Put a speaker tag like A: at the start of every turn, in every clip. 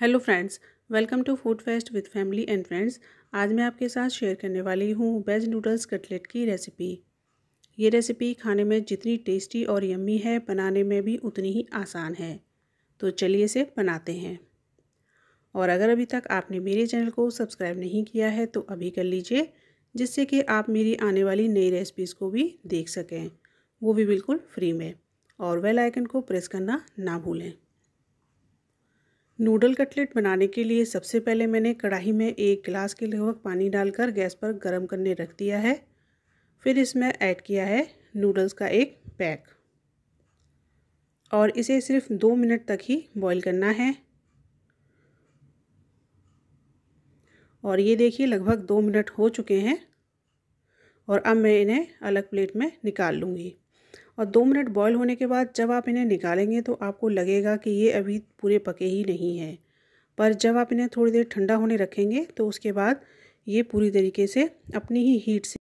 A: Hello friends, welcome to food fest with family and friends. आज मैं आपके साथ शेयर करने वाली हूँ वेज नूडल्स कटलेट की रेसिपी। ये रेसिपी खाने में जितनी टेस्टी और यम्मी है, बनाने में भी उतनी ही आसान है। तो चलिए इसे बनाते हैं। और अगर अभी तक आपने मेरे चैनल को सब्सक्राइब नहीं किया है तो अभी कर लीजिए, जिससे कि आप मेरी आने वाली नई रेसिपीज़ को भी देख सकें। वो भी बिल्कुल फ्री में। और वेल आइकन को प्रेस करना ना भूलें। नूडल कटलेट बनाने के लिए सबसे पहले मैंने कढ़ाई में एक गिलास के लगभग पानी डालकर गैस पर गर्म करने रख दिया है। फिर इसमें ऐड किया है नूडल्स का एक पैक। और इसे सिर्फ़ दो मिनट तक ही बॉईल करना है। और ये देखिए लगभग दो मिनट हो चुके हैं। और अब मैं इन्हें अलग प्लेट में निकाल लूँगी। और दो मिनट बॉईल होने के बाद जब आप इन्हें निकालेंगे तो आपको लगेगा कि ये अभी पूरे पके ही नहीं हैं। पर जब आप इन्हें थोड़ी देर ठंडा होने रखेंगे तो उसके बाद ये पूरी तरीके से अपनी ही हीट से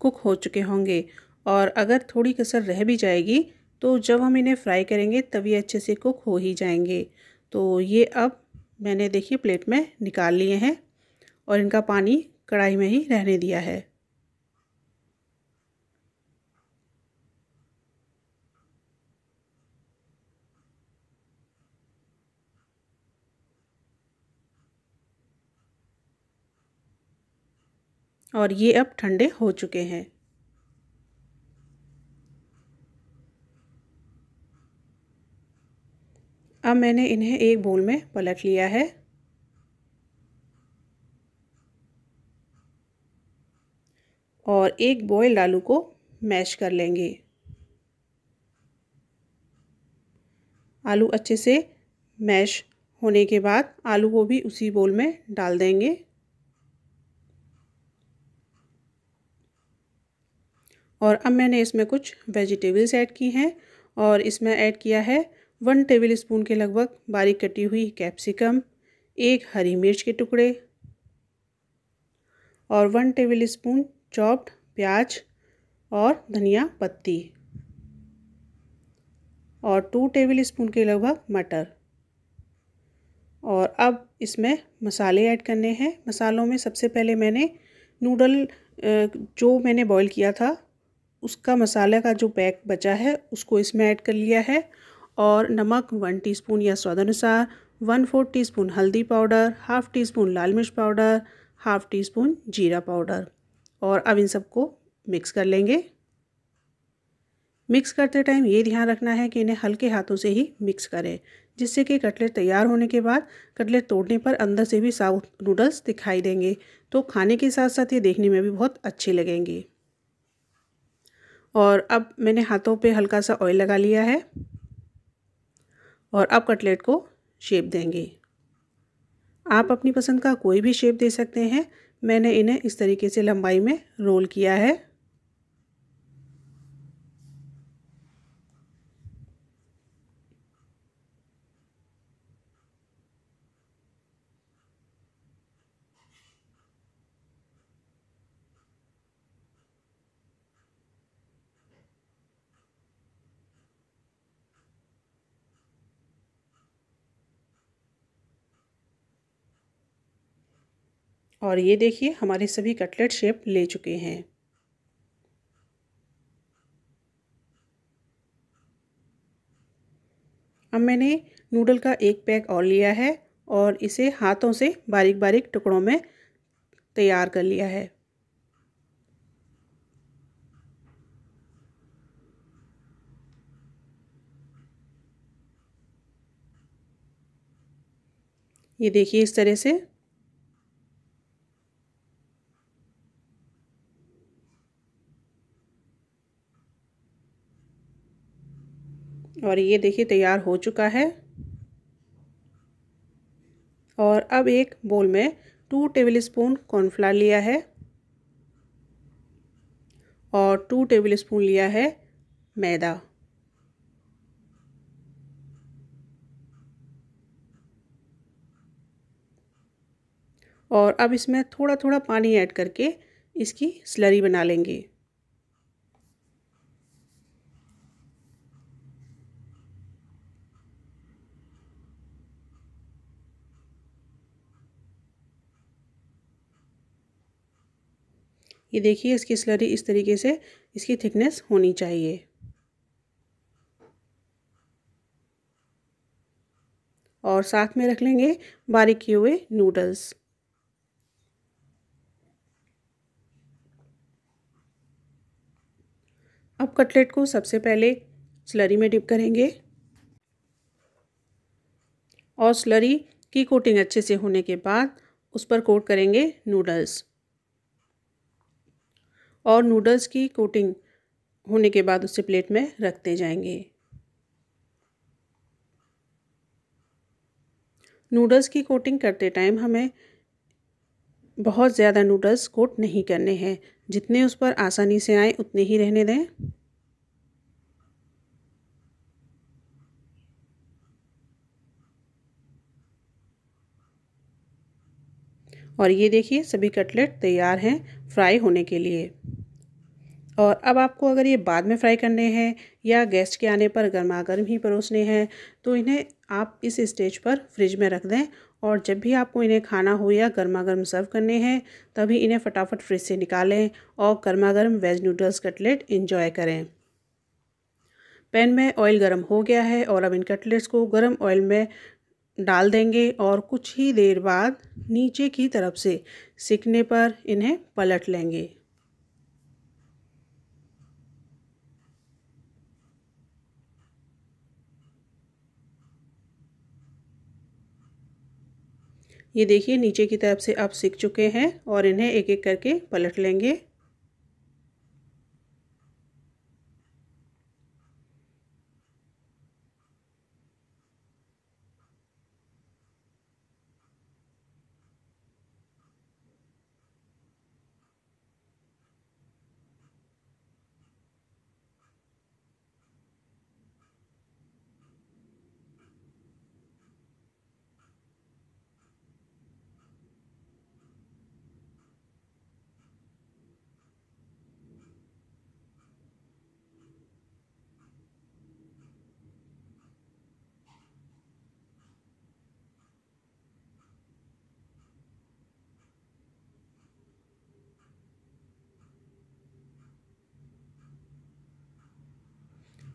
A: कुक हो चुके होंगे। और अगर थोड़ी कसर रह भी जाएगी तो जब हम इन्हें फ्राई करेंगे तभी अच्छे से कुक हो ही जाएँगे। तो ये अब मैंने देखिए प्लेट में निकाल लिए हैं और इनका पानी कढ़ाई में ही रहने दिया है। और ये अब ठंडे हो चुके हैं। अब मैंने इन्हें एक बोल में पलट लिया है। और एक बॉयल्ड आलू को मैश कर लेंगे। आलू अच्छे से मैश होने के बाद आलू को भी उसी बोल में डाल देंगे। और अब मैंने इसमें कुछ वेजिटेबल्स ऐड की हैं और इसमें ऐड किया है वन टेबल स्पून के लगभग बारीक कटी हुई कैप्सिकम, एक हरी मिर्च के टुकड़े और वन टेबल स्पून चॉप्ड प्याज और धनिया पत्ती और टू टेबल स्पून के लगभग मटर। और अब इसमें मसाले ऐड करने हैं। मसालों में सबसे पहले मैंने नूडल जो मैंने बॉईल किया था उसका मसाले का जो पैक बचा है, उसको इसमें ऐड कर लिया है और नमक वन टीस्पून या स्वाद अनुसार वन फोर टीस्पून हल्दी पाउडर, हाफ़ टी स्पून लाल मिर्च पाउडर, हाफ़ टी स्पून जीरा पाउडर। और अब इन सबको मिक्स कर लेंगे। मिक्स करते टाइम ये ध्यान रखना है कि इन्हें हल्के हाथों से ही मिक्स करें, जिससे कि कटलेट तैयार होने के बाद कटलेट तोड़ने पर अंदर से भी साउथ नूडल्स दिखाई देंगे तो खाने के साथ साथ ये देखने में भी बहुत अच्छी लगेंगी। और अब मैंने हाथों पे हल्का सा ऑयल लगा लिया है और अब कटलेट को शेप देंगे। आप अपनी पसंद का कोई भी शेप दे सकते हैं। मैंने इन्हें इस तरीके से लंबाई में रोल किया है। और ये देखिए, हमारे सभी कटलेट शेप ले चुके हैं। अब मैंने नूडल का एक पैक और लिया है और इसे हाथों से बारीक बारीक टुकड़ों में तैयार कर लिया है। ये देखिए, इस तरह से और ये देखिए तैयार हो चुका है। और अब एक बोल में टू टेबल स्पून कॉर्नफ्लावर लिया है और टू टेबल स्पून लिया है मैदा। और अब इसमें थोड़ा थोड़ा पानी ऐड करके इसकी स्लरी बना लेंगे। ये देखिए इसकी स्लरी इस तरीके से इसकी थिकनेस होनी चाहिए। और साथ में रख लेंगे बारीक किए हुए नूडल्स अब कटलेट को सबसे पहले स्लरी में डिप करेंगे। और स्लरी की कोटिंग अच्छे से होने के बाद उस पर कोट करेंगे नूडल्स और नूडल्स की कोटिंग होने के बाद उसे प्लेट में रखते जाएँगे। नूडल्स की कोटिंग करते टाइम हमें बहुत ज़्यादा नूडल्स कोट नहीं करने हैं। जितने उस पर आसानी से आए, उतने ही रहने दें। और ये देखिए, सभी कटलेट तैयार हैं फ्राई होने के लिए। और अब आपको अगर ये बाद में फ्राई करने हैं या गेस्ट के आने पर गर्मा गर्म ही परोसने हैं तो इन्हें आप इस स्टेज पर फ्रिज में रख दें और जब भी आपको इन्हें खाना हो या गर्मा गर्म सर्व करने हैं, तभी इन्हें फटाफट फ्रिज से निकालें और गर्मा गर्म वेज नूडल्स कटलेट इंजॉय करें। पैन में ऑयल गर्म हो गया है और अब इन कटलेट्स को गर्म ऑयल में डाल देंगे और कुछ ही देर बाद नीचे की तरफ़ से सिकने पर इन्हें पलट लेंगे। ये देखिए नीचे की तरफ़ से अब सिक चुके हैं और इन्हें एक एक करके पलट लेंगे।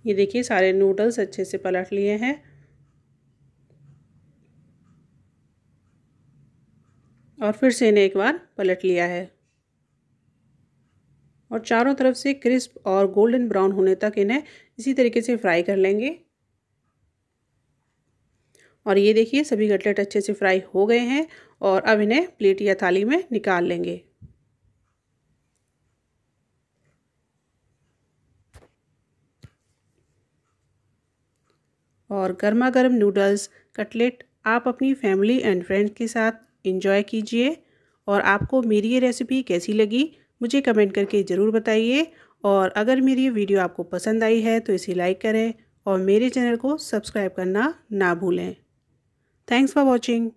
A: ये देखिए, सारे नूडल्स अच्छे से पलट लिए हैं। और फिर से इन्हें एक बार पलट लिया है। और चारों तरफ़ से क्रिस्प और गोल्डन ब्राउन होने तक इन्हें इसी तरीके से फ्राई कर लेंगे। और ये देखिए, सभी कटलेट अच्छे से फ्राई हो गए हैं और अब इन्हें प्लेट या थाली में निकाल लेंगे। और गर्मा गर्म नूडल्स कटलेट आप अपनी फैमिली एंड फ्रेंड्स के साथ इंजॉय कीजिए। और आपको मेरी ये रेसिपी कैसी लगी, मुझे कमेंट करके ज़रूर बताइए। और अगर मेरी ये वीडियो आपको पसंद आई है तो इसे लाइक करें और मेरे चैनल को सब्सक्राइब करना ना भूलें। Thanks for watching